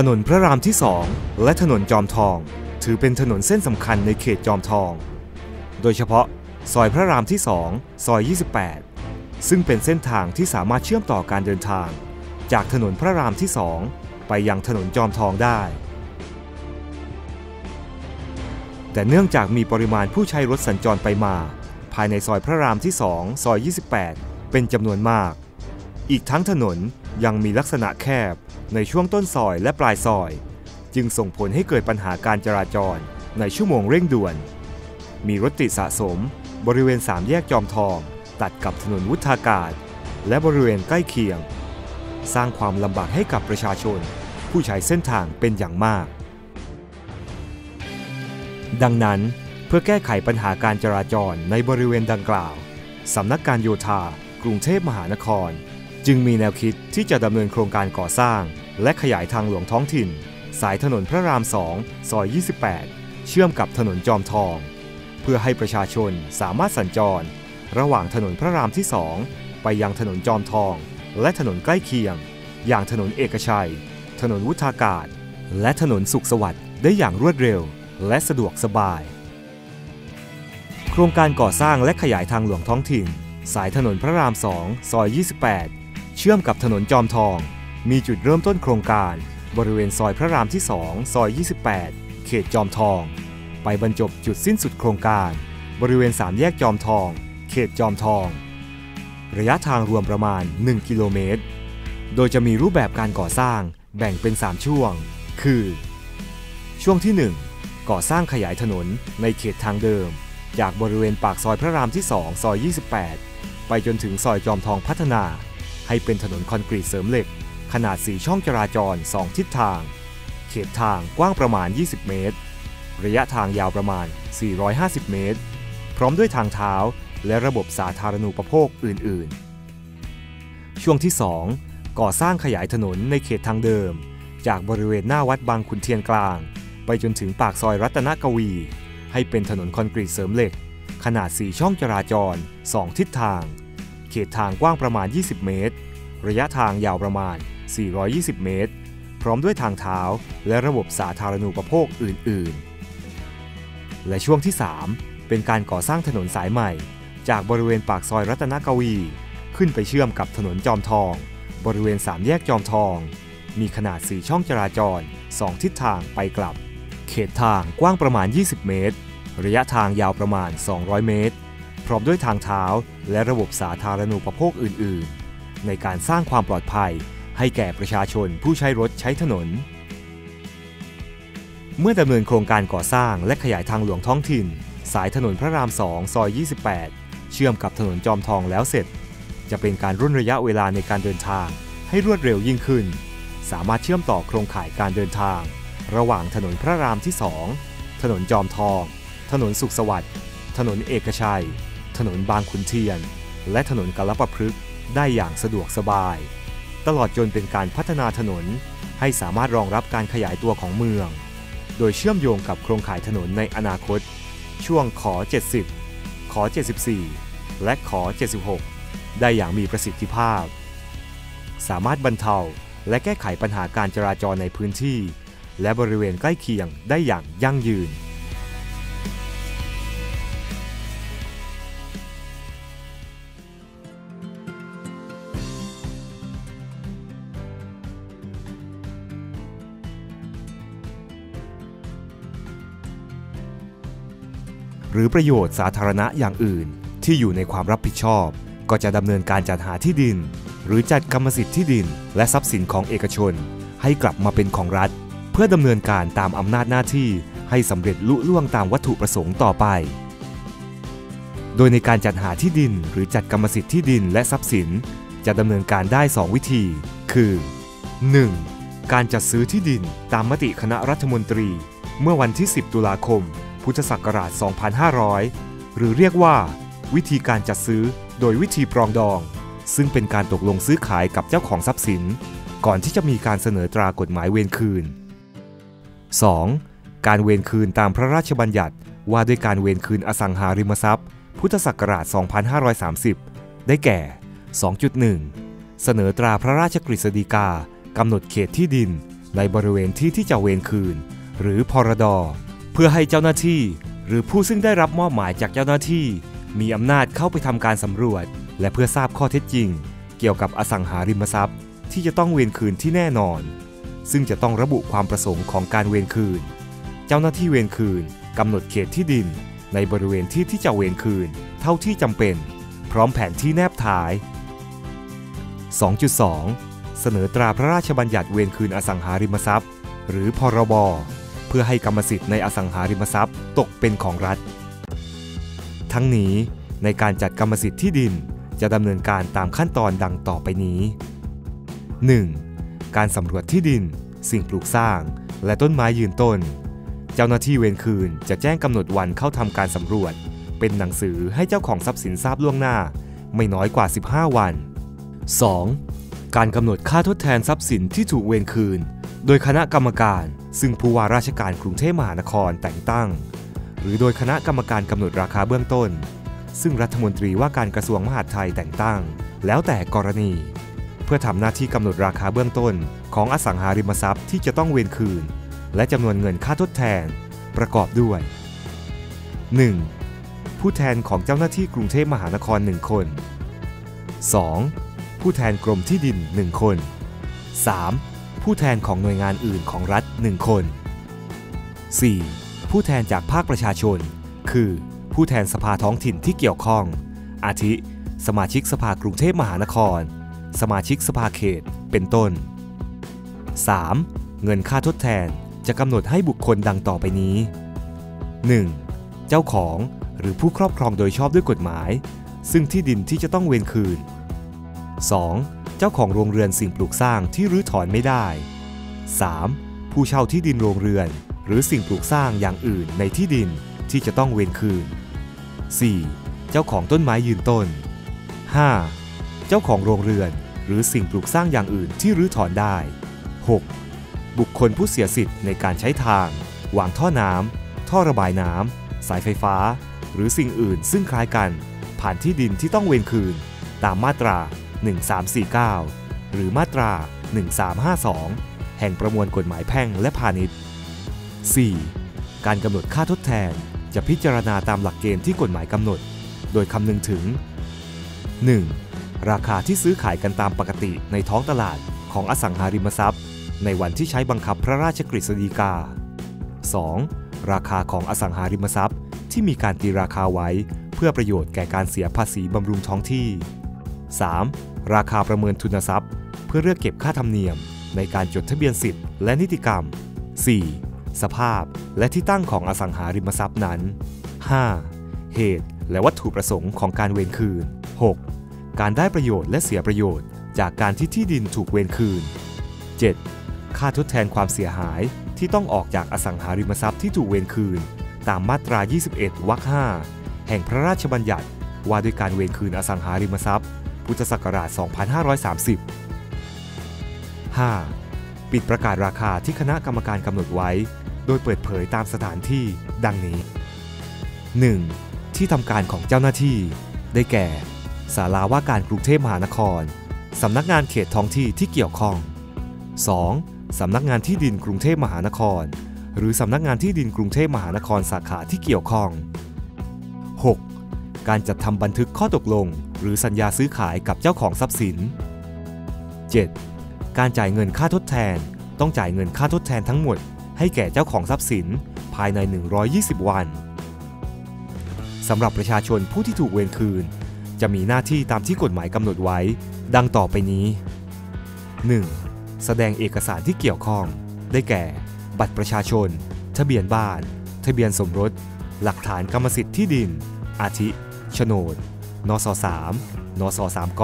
ถนนพระรามที่ 2 และถนนจอมทอง ถือเป็นถนนเส้นสำคัญในเขตจอมทอง โดยเฉพาะซอยพระรามที่ 2 ซอย 28 ซึ่งเป็นเส้นทางที่สามารถเชื่อมต่อการเดินทาง จากถนนพระรามที่ 2 ไปยังถนนจอมทองได้ แต่เนื่องจากมีปริมาณผู้ใช้รถสัญจรไปมา ภายในซอยพระรามที่ 2 ซอย 28 เป็นจำนวนมาก อีกทั้งถนน ยังมีลักษณะแคบในช่วงต้นซอยและปลายซอย จึงส่งผลให้เกิดปัญหาการจราจรในชั่วโมงเร่งด่วน มีรถติดสะสม บริเวณสามแยกจอมทอง ตัดกับถนนวุฒากาศ และบริเวณใกล้เคียง สร้างความลำบากให้กับประชาชน ผู้ใช้เส้นทางเป็นอย่างมาก ดังนั้นเพื่อแก้ไขปัญหาการจราจรในบริเวณดังกล่าว สำนักการโยธากรุงเทพมหานคร จึงมีแนวคิดที่จะดำเนินโครงการก่อสร้าง และขยายทางหลวงท้องถิ่น สายถนนพระราม 2 ซอย 28 เชื่อมกับถนนจอมทอง เพื่อให้ประชาชนสามารถสัญจร ระหว่างถนนพระรามที่ 2 ไปยังถนนจอมทอง และถนนใกล้เคียง อย่างถนนเอกชัย ถนนวุฒากาศ และถนนสุขสวัสดิ์ได้อย่างรวดเร็ว และสะดวกสบาย โครงการก่อสร้างและขยายทางหลวงท้องถิ่น สายถนนพระราม 2 ซอย 28 เชื่อมกับถนนจอมทอง มีจุดเริ่มต้นโครงการ บริเวณซอยพระรามที่ 2 ซอย 28 เขตจอมทอง ไปบรรจบจุดสิ้นสุดโครงการ บริเวณสามแยกจอมทอง เขตจอมทอง ระยะทางรวมประมาณ 1 กิโลเมตร โดยจะมีรูปแบบการก่อสร้างแบ่งเป็น 3 ช่วง คือ ช่วงที่ 1 ก่อสร้างขยายถนนในเขตทางเดิม จากบริเวณปากซอยพระรามที่ 2 ซอย 28 ไปจนถึงซอยจอมทองพัฒนา ให้เป็นถนนคอนกรีตเสริมเหล็ก ขนาด 4 ช่องจราจร 2 ทิศทาง เขตทางกว้างประมาณ 20 เมตร ระยะทางยาวประมาณ 450 เมตร พร้อมด้วยทางเท้าและระบบสาธารณูปโภคอื่น ๆ ช่วงที่ 2 ก่อสร้างขยายถนนในเขตทางเดิม จากบริเวณหน้าวัดบางขุนเทียนกลาง ไปจนถึงปากซอยรัตนกวี ให้เป็นถนนคอนกรีตเสริมเหล็ก ขนาด 4 ช่องจราจร 2 ทิศทาง เขตทางกว้างประมาณ 20 เมตร ระยะทางยาวประมาณ 420 เมตร พร้อมด้วยทางเท้าและระบบสาธารณูปโภคอื่น ๆ และช่วงที่ 3 เป็นการก่อสร้างถนนสายใหม่ จากบริเวณปากซอยรัตนกวี ขึ้นไปเชื่อมกับถนนจอมทอง บริเวณสามแยกจอมทอง มีขนาด 4 ช่องจราจร 2 ทิศทางไปกลับ เขตทางกว้างประมาณ 20 เมตร ระยะทางยาวประมาณ 200 เมตร พร้อมด้วยทางเท้าและระบบสาธารณูปโภคอื่น ๆ ในการสร้างความปลอดภัย ให้แก่ประชาชนผู้ใช้รถใช้ถนน เมื่อดำเนินโครงการก่อสร้างและขยายทางหลวงท้องถิ่น สายถนนพระราม 2 ซอย 28 เชื่อมกับถนนจอมทองแล้วเสร็จ จะเป็นการรุ่นระยะเวลาในการเดินทางให้รวดเร็วยิ่งขึ้น สามารถเชื่อมต่อโครงข่ายการเดินทาง ระหว่างถนนพระรามที่ 2 ถนนจอมทอง ถนนสุขสวัสดิ์ ถนนเอกชัย ถนนบางขุนเทียน และถนนกาลปะพฤกษ์ ได้อย่างสะดวกสบาย ตลอดจนเป็นการพัฒนาถนนให้สามารถรองรับการขยายตัวของเมือง โดยเชื่อมโยงกับโครงข่ายถนนในอนาคต ช่วงขอ 70 ขอ 74 และขอ 76 ได้อย่างมีประสิทธิภาพ สามารถบรรเทาและแก้ไขปัญหาการจราจรในพื้นที่ และบริเวณใกล้เคียงได้อย่างยั่งยืน หรือประโยชน์สาธารณะอย่างอื่น ที่อยู่ในความรับผิดชอบ ก็จะดำเนินการจัดหาที่ดิน หรือจัดกรรมสิทธิ์ที่ดิน และทรัพย์สินของเอกชน ให้กลับมาเป็นของรัฐ เพื่อดำเนินการตามอำนาจหน้าที่ให้สำเร็จลุล่วงตามวัตถุประสงค์ต่อไป โดยในการจัดหาที่ดิน หรือจัดกรรมสิทธิ์ที่ดินและทรัพย์สิน จะดำเนินการได้ 2 วิธี คือ 1. การจัดซื้อที่ดินตามมติคณะรัฐมนตรี เมื่อวันที่ 10 ตุลาคม พุทธศักราช 2500 หรือเรียกว่า วิธีการจัดซื้อโดยวิธีปรองดอง ซึ่งเป็นการตกลงซื้อขายกับเจ้าของทรัพย์สิน ก่อนที่จะมีการเสนอตรากฎหมายเวรคืน 2. การเวรคืนตามพระราชบัญญัติว่าด้วยการเวรคืนอสังหาริมทรัพย์ พุทธศักราช 2530 ได้แก่ 2.1 เสนอตราพระราชกฤษฎีกากำหนดเขตที่ดิน ในบริเวณที่ที่จะเวรคืน หรือพรด เพื่อให้เจ้าหน้าที่ หรือผู้ซึ่งได้รับมอบหมายจากเจ้าหน้าที่ มีอำนาจเข้าไปทำการสำรวจ และเพื่อทราบข้อเท็จจริง เกี่ยวกับอสังหาริมทรัพย์ ที่จะต้องเวรคืนที่แน่นอน ซึ่งจะต้องระบุความประสงค์ของการเวรคืน เจ้าหน้าที่เวรคืนกำหนดเขตที่ดิน ในบริเวณที่ที่จะเวรคืน เท่าที่จำเป็น พร้อมแผนที่แนบท้าย 2.2 เสนอตราพระราชบัญญัติเวรคืนอสังหาริมทรัพย์ หรือพรบเพื่อให้กรรมสิทธิ์ในอสังหาริมทรัพย์ ตกเป็นของรัฐ ทั้งนี้ในการจัดกรรมสิทธิ์ที่ดินจะดำเนินการตามขั้นตอนดังต่อไปนี้ 1. การสำรวจที่ดิน สิ่งปลูกสร้าง และต้นไม้ยืนต้น เจ้าหน้าที่เวรคืนจะแจ้งกำหนดวันเข้าทำการสำรวจ เป็นหนังสือให้เจ้าของทรัพย์สินทราบล่วงหน้า ไม่น้อยกว่า 15 วัน 2. การกำหนดค่าทดแทนทรัพย์สินที่ถูกเวรคืน โดยคณะกรรมการ ซึ่งผู้ว่าราชการกรุงเทพมหานครแต่งตั้ง หรือโดยคณะกรรมการกำหนดราคาเบื้องต้น ซึ่งรัฐมนตรีว่าการกระทรวงมหาดไทยแต่งตั้ง แล้วแต่กรณี เพื่อทำหน้าที่กำหนดราคาเบื้องต้น ของอสังหาริมทรัพย์ที่จะต้องเวรคืน และจำนวนเงินค่าทดแทนประกอบด้วย 1. ผู้แทนของเจ้าหน้าที่กรุงเทพมหานคร 1 คน 2. ผู้แทนกรมที่ดิน 1 คน 3. ผู้แทนของหน่วยงานอื่นของรัฐ 1 คน 4. ผู้แทนจากภาคประชาชน คือ ผู้แทนสภาท้องถิ่นที่เกี่ยวข้อง อาทิ สมาชิกสภากรุงเทพมหานคร สมาชิกสภาเขต เป็นต้น 3. เงินค่าทดแทนจะกำหนดให้บุคคลดังต่อไปนี้ 1. เจ้าของหรือผู้ครอบครองโดยชอบด้วยกฎหมาย ซึ่งที่ดินที่จะต้องเวรคืน 2. เจ้าของโรงเรือนสิ่งปลูกสร้างที่รื้อถอนไม่ได้ 3. ผู้เช่าที่ดินโรงเรือน หรือสิ่งปลูกสร้างอย่างอื่นในที่ดินที่จะต้องเวรคืน 4. เจ้าของต้นไม้ยืนต้น 5. เจ้าของโรงเรือนหรือสิ่งปลูกสร้างอย่างอื่นที่รื้อถอนได้ 6. บุคคลผู้เสียสิทธิ์ในการใช้ทาง วางท่อน้ำ ท่อระบายน้ำ สายไฟฟ้า หรือสิ่งอื่นซึ่งคล้ายกัน ผ่านที่ดินที่ต้องเวรคืน ตามมาตรา 1349 หรือมาตรา 1352 แห่งประมวลกฎหมายแพ่งและพาณิชย์ 4. การกำหนดค่าทดแทนจะพิจารณาตามหลักเกณฑ์ที่กฎหมายกำหนด โดยคำนึงถึง 1. ราคาที่ซื้อขายกันตามปกติในท้องตลาดของอสังหาริมทรัพย์ ในวันที่ใช้บังคับพระราชกฤษฎีกา 2. ราคาของอสังหาริมทรัพย์ ที่มีการตีราคาไว้ เพื่อประโยชน์แก่การเสียภาษีบำรุงท้องที่ 3. ราคาประเมินทุนทรัพย์ เพื่อเรียกเก็บค่าธรรมเนียม ในการจดทะเบียนสิทธิ์และนิติกรรม 4. สภาพและที่ตั้งของอสังหาริมทรัพย์นั้น 5. เหตุและวัตถุประสงค์ของการเวรคืน 6. การได้ประโยชน์และเสียประโยชน์ จากการที่ที่ดินถูกเวรคืน 7. ค่าทดแทนความเสียหายที่ต้องออกจากอสังหาริมทรัพย์ที่ถูกเวรคืน ตามมาตรา 21 วรรค 5 แห่งพระราชบัญญัติว่าด้วยการเวรคืนอสังหาริมทรัพย์ พุทธศักราช 2530 5. ปิดประกาศราคาที่คณะกรรมการกำหนดไว้ โดยเปิดเผยตามสถานที่ดังนี้ 1. ที่ทำการของเจ้าหน้าที่ ได้แก่ศาลาว่าการกรุงเทพมหานคร สำนักงานเขตท้องที่ที่เกี่ยวข้อง 2. สำนักงานที่ดินกรุงเทพมหานคร หรือสำนักงานที่ดินกรุงเทพมหานครสาขาที่เกี่ยวข้อง 6. การจัดทำบันทึกข้อตกลง รือสัญญาซื้อขายกับเจ้าของทรัพย์สิน 7. การจ่ายเงินค่าทดแทน ต้องจ่ายเงินค่าทดแทนทั้งหมด ให้แก่เจ้าของทรัพย์สิน ภายใน 120 วันสำหรับประชาชนผู้ที่ถูกเวรคืน จะมีหน้าที่ตามที่กฎหมายกำหนดไว้ ดังต่อไปนี้ 1. แสดงเอกสารที่เกี่ยวข้อง ได้แก่ บัตรประชาชน ทะเบียนบ้าน ทะเบียนสมรส หลักฐานกรรมสิทธิ์ที่ดิน อาทิ โฉนด นส3นส3ก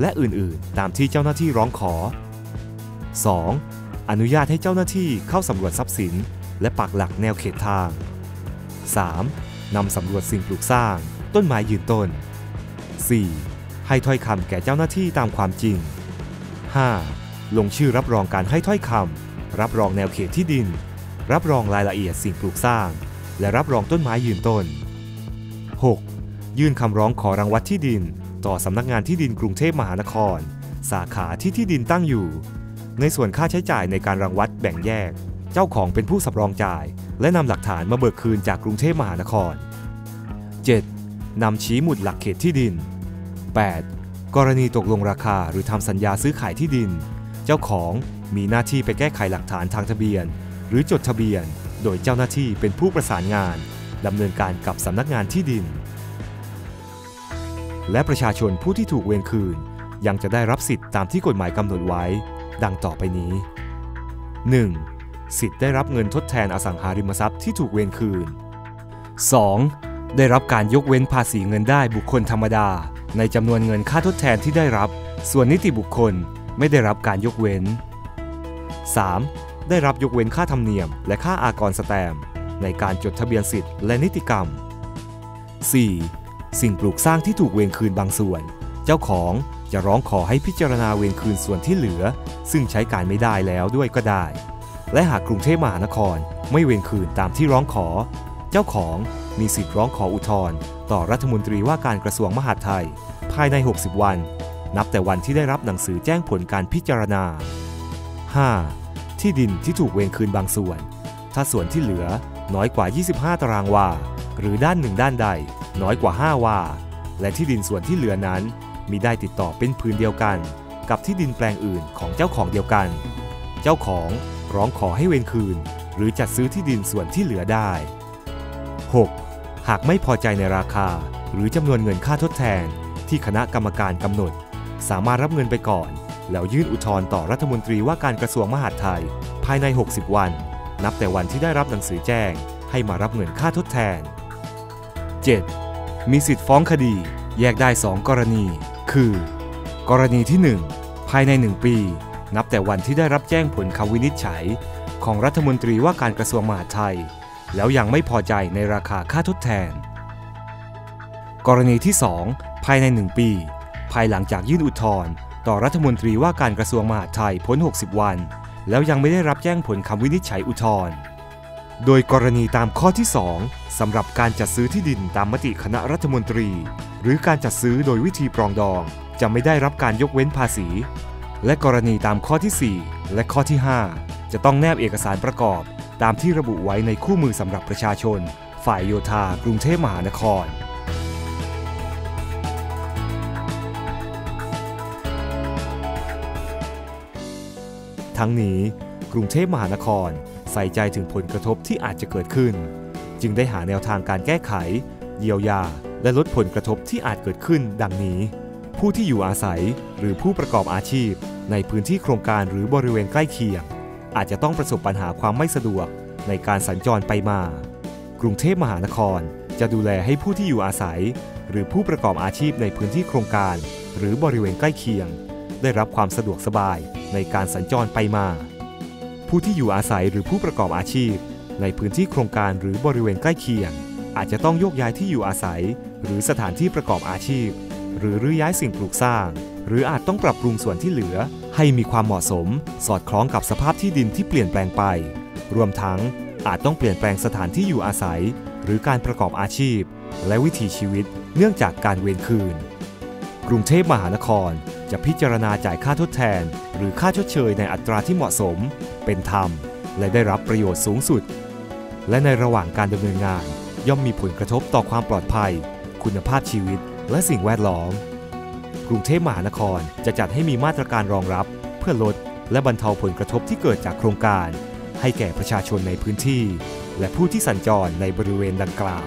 และอื่นๆ ตามที่เจ้าหน้าที่ร้องขอ 2. อนุญาตให้เจ้าหน้าที่เข้าสำรวจทรัพย์สิน และปักหลักแนวเขตทาง 3. นำสำรวจสิ่งปลูกสร้าง ต้นไม้ยืนต้น 4. ให้ถ้อยคำแก่เจ้าหน้าที่ตามความจริง 5. ลงชื่อรับรองการให้ถ้อยคำรับรองแนวเขตที่ดิน รับรองรายละเอียดสิ่งปลูกสร้าง และรับรองต้นไม้ยืนต้น 6. ยื่นคำร้องขอรังวัดที่ดิน ต่อสำนักงานที่ดินกรุงเทพมหานคร สาขาที่ที่ดินตั้งอยู่ ในส่วนค่าใช้จ่ายในการรังวัดแบ่งแยก เจ้าของเป็นผู้สำรองจ่าย และนำหลักฐานมาเบิกคืนจากกรุงเทพมหานคร 7. นำชี้หมุดหลักเขตที่ดิน 8. กรณีตกลงราคาหรือทำสัญญาซื้อขายที่ดิน เจ้าของมีหน้าที่ไปแก้ไขหลักฐานทางทะเบียน หรือจดทะเบียน โดยเจ้าหน้าที่เป็นผู้ประสานงานดำเนินการกับสำนักงานที่ดิน และประชาชนผู้ที่ถูกเวรคืน ยังจะได้รับสิทธิ์ตามที่กฎหมายกำหนดไว้ ดังต่อไปนี้ 1. สิทธิ์ได้รับเงินทดแทนอสังหาริมทรัพย์ที่ถูกเวรคืน 2. ได้รับการยกเว้นภาษีเงินได้บุคคลธรรมดา ในจำนวนเงินค่าทดแทนที่ได้รับ ส่วนนิติบุคคลไม่ได้รับการยกเว้น 3. ได้รับยกเว้นค่าธรรมเนียม และค่าอากรสแตม ในการจดทะเบียนสิทธิ์และนิติกรรม 4. สิ่งปลูกสร้างที่ถูกเวรคืนบางส่วน เจ้าของจะร้องขอให้พิจารณาเวรคืนส่วนที่เหลือ ซึ่งใช้การไม่ได้แล้วด้วยก็ได้ และหากกรุงเทพมหานครไม่เวรคืนตามที่ร้องขอ เจ้าของมีสิทธิ์ร้องขออุทธรณ์ต่อรัฐมนตรีว่าการกระทรวงมหาดไทย ภายใน 60 วัน นับแต่วันที่ได้รับหนังสือแจ้งผลการพิจารณา 5. ที่ดินที่ถูกเวรคืนบางส่วน ถ้าส่วนที่เหลือน้อยกว่า 25 ตารางวา หรือด้านหนึ่งด้านใด น้อยกว่า 5 วา และที่ดินส่วนที่เหลือนั้นมีได้ติดต่อเป็นพื้นเดียวกัน กับที่ดินแปลงอื่นของเจ้าของเดียวกัน เจ้าของร้องขอให้เวรคืน หรือจัดซื้อที่ดินส่วนที่เหลือได้ 6. หากไม่พอใจในราคา หรือจำนวนเงินค่าทดแทน ที่คณะกรรมการกำหนด สามารถรับเงินไปก่อน แล้วยื่นอุทธรณ์ต่อรัฐมนตรีว่าการกระทรวงมหาดไทย ภายใน 60 วัน นับแต่วันที่ได้รับหนังสือแจ้ง ให้มารับเงินค่าทดแทน 7. มีสิทธิ์ฟ้องคดี แยกได้ 2 กรณี คือ กรณีที่ 1 ภายใน 1 ปี นับแต่วันที่ได้รับแจ้งผลคำวินิจฉัย ของรัฐมนตรีว่าการกระทรวงมหาดไทย แล้วยังไม่พอใจในราคาค่าทดแทน กรณีที่ 2 ภายใน 1 ปี ภายหลังจากยื่นอุทธรณ์ต่อรัฐมนตรีว่าการกระทรวงมหาดไทยพ้น 60 วัน แล้วยังไม่ได้รับแจ้งผลคำวินิจฉัยอุทธรณ์ โดยกรณีตามข้อที่ 2สำหรับการจัดซื้อที่ดินตามมติคณะรัฐมนตรี หรือการจัดซื้อโดยวิธีปรองดอง จะไม่ได้รับการยกเว้นภาษี และกรณีตามข้อที่ 4 และข้อที่ 5 จะต้องแนบเอกสารประกอบ ตามที่ระบุไว้ในคู่มือสำหรับประชาชน ฝ่ายโยธากรุงเทพมหานครทั้งนี้กรุงเทพมหานคร ใส่ใจถึงผลกระทบที่อาจจะเกิดขึ้น จึงได้หาแนวทางการแก้ไข เยียวยา และลดผลกระทบที่อาจเกิดขึ้น ดังนี้ ผู้ที่อยู่อาศัยหรือผู้ประกอบอาชีพ ในพื้นที่โครงการหรือบริเวณใกล้เคียง อาจจะต้องประสบปัญหาความไม่สะดวกในการสัญจรไปมา กรุงเทพมหานครจะดูแลให้ผู้ที่อยู่อาศัย หรือผู้ประกอบอาชีพในพื้นที่โครงการ หรือบริเวณใกล้เคียง ได้รับความสะดวกสบายในการสัญจรไปมา ผู้ที่อยู่อาศัยหรือผู้ประกอบอาชีพ ในพื้นที่โครงการหรือบริเวณใกล้เคียง อาจจะต้องโยกย้ายที่อยู่อาศัย หรือสถานที่ประกอบอาชีพ หรือรื้อย้ายสิ่งปลูกสร้าง หรืออาจต้องปรับปรุงส่วนที่เหลือ ให้มีความเหมาะสม สอดคล้องกับสภาพที่ดินที่เปลี่ยนแปลงไป รวมทั้งอาจต้องเปลี่ยนแปลงสถานที่อยู่อาศัย หรือการประกอบอาชีพ และวิถีชีวิตเนื่องจากการเวรคืน กรุงเทพมหานครจะพิจารณาจ่ายค่าทดแทน หรือค่าชดเชยในอัตราที่เหมาะสม เป็นธรรม และได้รับประโยชน์สูงสุด และในระหว่างการดำเนินงาน ย่อมมีผลกระทบต่อความปลอดภัย คุณภาพชีวิต และสิ่งแวดล้อม กรุงเทพมหานครจะจัดให้มีมาตรการรองรับ เพื่อลดและบรรเทาผลกระทบที่เกิดจากโครงการ ให้แก่ประชาชนในพื้นที่ และผู้ที่สัญจรในบริเวณดังกล่าว